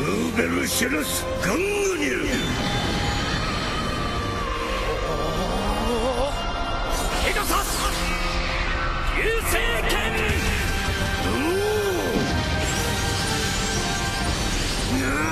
ヌーベルシェルス・ガングニルペガサス流星剣おお